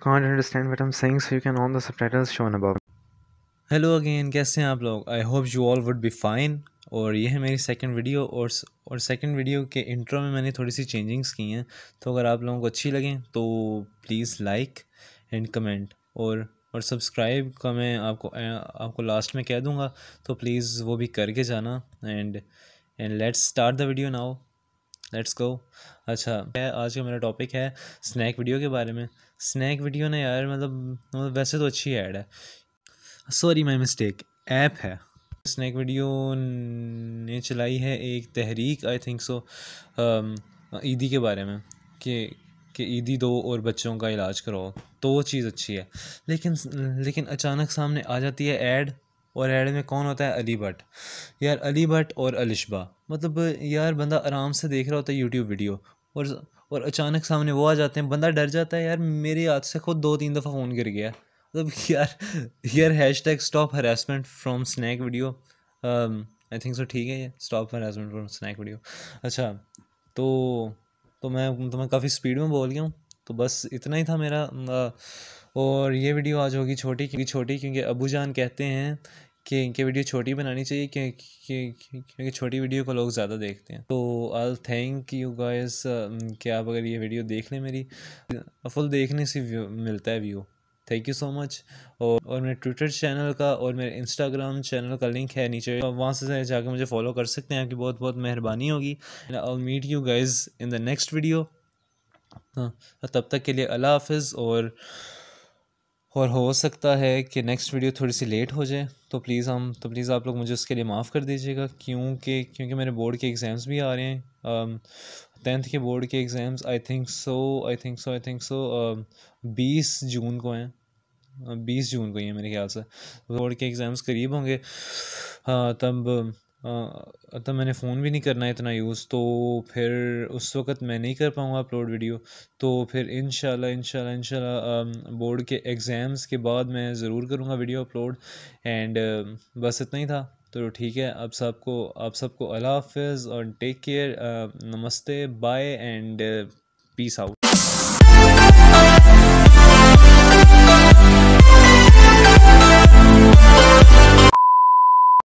you can't understand what I'm saying, so you can on the subtitles shown. Hello again कैसे हैं आप लोग? I hope you all would be fine और ये है मेरी सेकंड वीडियो और और सेकंड वीडियो के इंट्रो में मैंने थोड़ी सी चेंजिंग्स की हैं। तो अगर आप लोगों को अच्छी लगें तो प्लीज़ लाइक एंड कमेंट और और सब्सक्राइब का मैं आपको आपको लास्ट में कह दूँगा तो प्लीज़ वो भी करके जाना। And and let's start the video now let's go अच्छा आज का मेरा टॉपिक है स्नैक वीडियो के बारे में। स्नैक वीडियो ना यार मतलब, मतलब वैसे तो अच्छी ऐड है। सॉरी माई मिस्टेक ऐप है। स्नैक वीडियो ने चलाई है एक तहरीक आई थिंक सो ईदी के बारे में कि कि ईदी दो और बच्चों का इलाज कराओ। तो वो चीज़ अच्छी है। लेकिन लेकिन अचानक सामने आ जाती है ऐड और ऐड में कौन होता है? अली भट्ट। यार, अली भट्ट और अलिशबा। मतलब यार, बंदा आराम से देख रहा होता है यूट्यूब वीडियो और और अचानक सामने वो आ जाते हैं। बंदा डर जाता है, यार, मेरे हाथ से खुद दो तीन दफ़ा फ़ोन गिर गया मतलब यार यार hashtag stop harassment from Snack Video I think so ठीक है ये। Stop harassment from Snack Video अच्छा तो तो मैं तो मैं काफ़ी स्पीड में बोल गया हूँ। तो बस इतना ही था मेरा और ये वीडियो आज होगी छोटी, क्योंकि छोटी, क्योंकि अबू जान कहते हैं कि इनके वीडियो छोटी बनानी चाहिए क्योंकि छोटी वीडियो को लोग ज़्यादा देखते हैं। तो आई थैंक यू गाइस कि आप अगर ये वीडियो देख लें मेरी। फुल देखने से मिलता है view thank you so much और और मेरे ट्विटर चैनल का और मेरे इंस्टाग्राम चैनल का लिंक है नीचे। वहाँ से जाकर मुझे फॉलो कर सकते हैं, आपकी बहुत बहुत मेहरबानी होगी। I meet you guys in the next video तब तक के लिए अल्लाह हाफिज़ और और हो सकता है कि नेक्स्ट वीडियो थोड़ी सी लेट हो जाए तो प्लीज़ हम तो प्लीज़ आप लोग मुझे उसके लिए माफ़ कर दीजिएगा, क्योंकि क्योंकि मेरे बोर्ड के एग्ज़ाम्स भी आ रहे हैं टेंथ के बोर्ड के exams I think so I think so I think so बीस जून को हैं बीस जून को ही है मेरे ख्याल से बोर्ड के एग्ज़ाम्स करीब होंगे हाँ तब तब मैंने फ़ोन भी नहीं करना है इतना यूज़ तो फिर उस वक़्त मैं नहीं कर पाऊँगा अपलोड वीडियो। तो फिर इन इंशाल्लाह इंशाल्लाह बोर्ड के एग्ज़ाम्स के बाद मैं ज़रूर करूँगा वीडियो अपलोड। एंड बस इतना ही था। तो ठीक है अब सबको, आप सबको अल्लाह हाफ़ और टेक केयर नमस्ते, बाय, एंड पीस आउट।